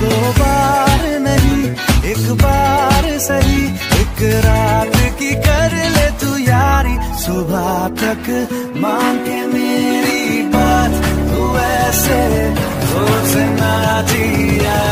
दो बार नहीं, एक बार सही, एक रात की कर ले तू यारी। सुबह तक मान के मेरी बात, तू ऐसे रोज ना जिया।